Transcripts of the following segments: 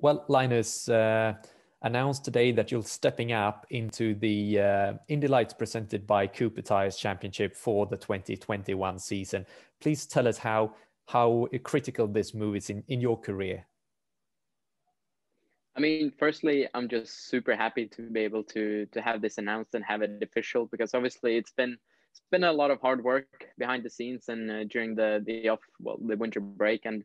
Well, Linus uh, announced today that you're stepping up into the uh, Indy Lights presented by Cooper Tires Championship for the 2021 season. Please tell us how how critical this move is in, in your career. I mean, firstly, I'm just super happy to be able to to have this announced and have it official because obviously it's been it's been a lot of hard work behind the scenes and uh, during the the off well the winter break and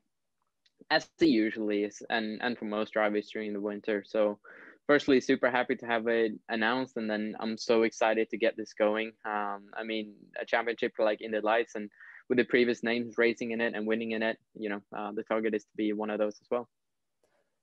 as it usually is, and and for most drivers during the winter. So, firstly, super happy to have it announced, and then I'm so excited to get this going. Um, I mean, a championship like Indy Lights, and with the previous names racing in it and winning in it, you know, uh, the target is to be one of those as well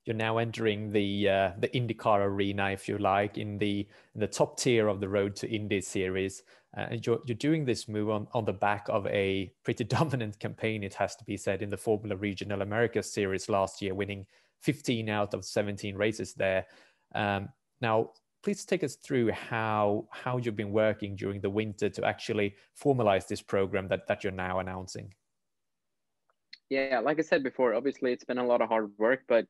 you're now entering the uh, the IndyCar arena, if you like, in the in the top tier of the Road to Indy series. Uh, and you're, you're doing this move on, on the back of a pretty dominant campaign, it has to be said, in the Formula Regional Americas series last year, winning 15 out of 17 races there. Um, now, please take us through how how you've been working during the winter to actually formalize this program that, that you're now announcing. Yeah, like I said before, obviously it's been a lot of hard work, but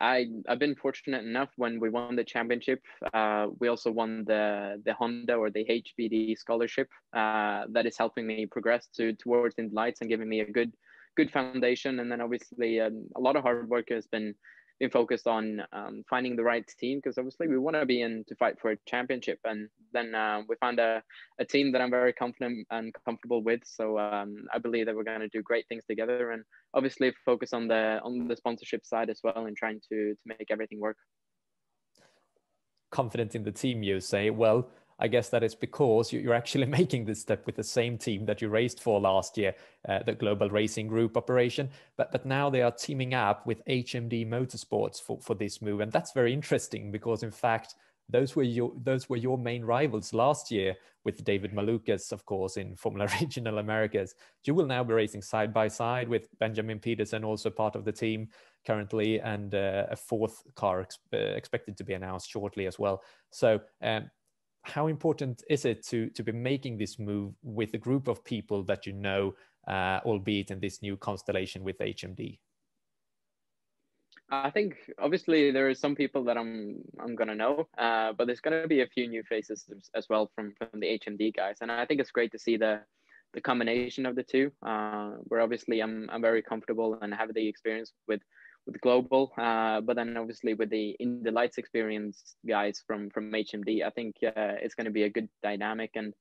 I I've been fortunate enough when we won the championship. Uh, we also won the the Honda or the HPD scholarship uh, that is helping me progress to towards Indy Lights and giving me a good good foundation. And then obviously um, a lot of hard work has been been focused on um, finding the right team because obviously we want to be in to fight for a championship. And then uh, we found a, a team that I'm very confident and comfortable with. So um, I believe that we're going to do great things together and obviously focus on the on the sponsorship side as well and trying to to make everything work. Confident in the team, you say. Well, I guess that is because you're actually making this step with the same team that you raced for last year, uh, the Global Racing Group operation. But but now they are teaming up with HMD Motorsports for, for this move, and that's very interesting because in fact those were your those were your main rivals last year with David Malukas, of course, in Formula Regional Americas. You will now be racing side by side with Benjamin Pedersen, also part of the team currently, and uh, a fourth car ex- uh, expected to be announced shortly as well. So um, how important is it to to be making this move with a group of people that you know, uh, albeit in this new constellation with HMD? I think obviously there are some people that I'm I'm gonna know, uh, but there's gonna be a few new faces as well from from the HMD guys, and I think it's great to see the the combination of the two. Uh, where obviously I'm I'm very comfortable and have the experience with with global, uh, but then obviously with the Indy Lights experience guys from from HMD, I think uh, it's to be a good dynamic, and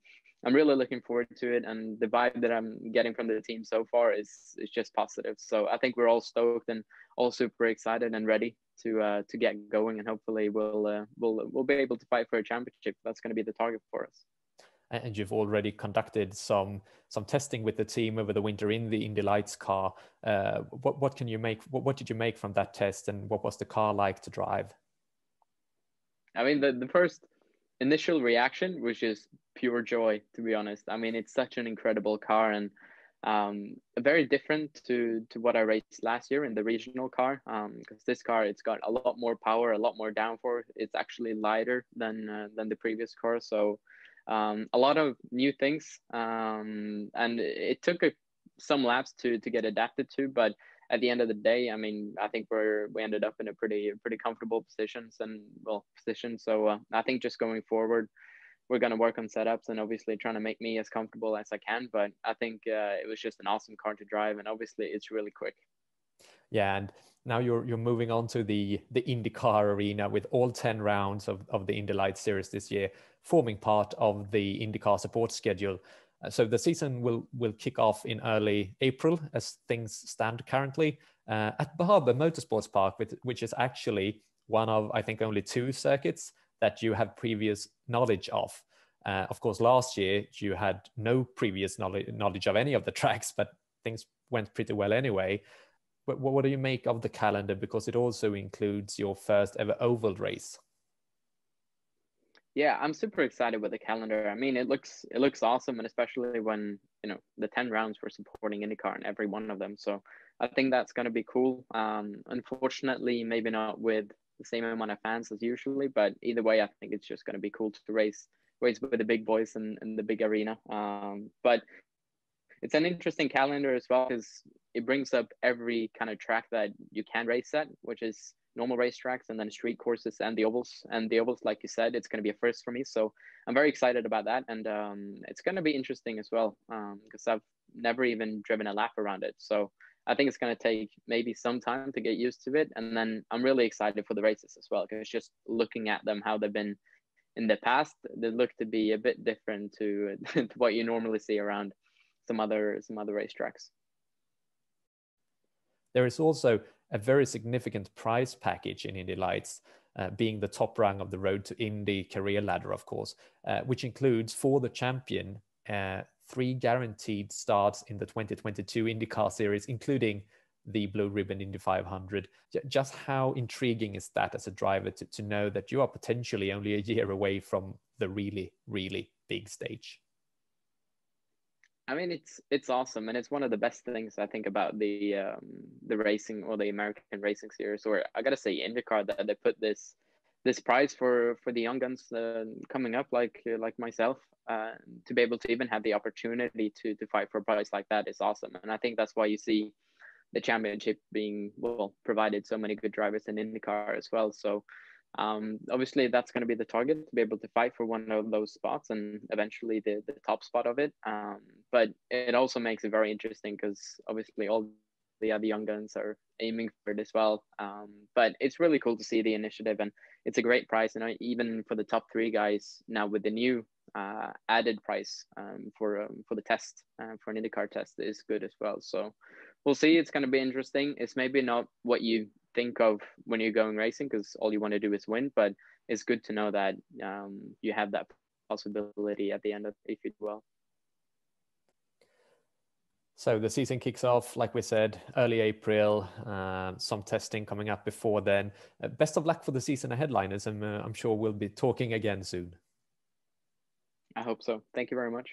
I'm really looking forward to it. And the vibe that I'm getting from the team so far is is just positive. So I think we're all stoked and all super excited and ready to uh, to get going, and hopefully we'll uh, we'll we'll be able to fight for a championship. That's going to be the target for us and you've already conducted some some testing with the team over the winter in the Indy Lights car. Uh, what what can you make? What, what did you make from that test, and what was the car like to drive? I mean, the the first initial reaction was just pure joy. To be honest, I mean, it's such an incredible car and um, very different to to what I raced last year in the regional car. Because um, this car, it's got a lot more power, a lot more downforce. It's actually lighter than uh, than the previous car, so um, a lot of new things, um, and it took a, some laps to to get adapted to. But at the end of the day, I mean, I think we're we ended up in a pretty pretty comfortable positions and well position. So uh, I think just going forward, we're going to work on setups and obviously trying to make me as comfortable as I can. But I think uh, it was just an awesome car to drive, and obviously it's really quick. Yeah, and now you're you're moving on to the the IndyCar arena with all ten rounds of of the Indy Light Series this year forming part of the IndyCar support schedule. Uh, so the season will will kick off in early April as things stand currently uh, at Barber Motorsports Park, with, which is actually one of I think only two circuits that you have previous knowledge of. Uh, of course, last year you had no previous knowledge, knowledge of any of the tracks, but things went pretty well anyway. What, what do you make of the calendar? Because it also includes your first ever oval race. Yeah, I'm super excited with the calendar. I mean, it looks it looks awesome, and especially when you know the ten rounds we're supporting IndyCar in every one of them. So I think that's going to be cool. Um, unfortunately, maybe not with the same amount of fans as usually, but either way, I think it's just going to be cool to race race with the big boys in, in the big arena. Um, but it's an interesting calendar as well because it brings up every kind of track that you can race at, which is normal racetracks and then street courses and the ovals. And the ovals, like you said, it's going to be a first for me. So I'm very excited about that, and um, it's going to be interesting as well because um, I've never even driven a lap around it. So I think it's going to take maybe some time to get used to it, and then I'm really excited for the races as well because just looking at them, how they've been in the past, they look to be a bit different to, to what you normally see around some other some other racetracks. There is also a very significant prize package in Indy Lights, uh, being the top rung of the Road to Indy career ladder, of course, uh, which includes for the champion uh, three guaranteed starts in the 2022 IndyCar Series, including the Blue Ribbon Indy 500. Just how intriguing is that as a driver to, to know that you are potentially only a year away from the really, really big stage? I mean, it's it's awesome, and it's one of the best things I think about the um, the racing or the American racing series, or I gotta say IndyCar that they put this this prize for for the young guns uh, coming up, like like myself, uh, to be able to even have the opportunity to to fight for a prize like that is awesome, and I think that's why you see the championship being well provided so many good drivers in IndyCar as well. So um, obviously that's going to be the target to be able to fight for one of those spots and eventually the, the top spot of it. Um, but it also makes it very interesting because obviously all the other young guns are aiming for it as well. Um, but it's really cool to see the initiative and it's a great price. And even for the top three guys now with the new uh, added price um, for um, for the test uh, for an IndyCar test is good as well. So we'll see. It's going to be interesting. It's maybe not what you think of when you're going racing because all you want to do is win, but it's good to know that um, you have that possibility at the end of if you do well. So the season kicks off, like we said, early April. Uh, some testing coming up before then. Uh, best of luck for the season ahead, Linus. Uh, I'm sure we'll be talking again soon. I hope so. Thank you very much.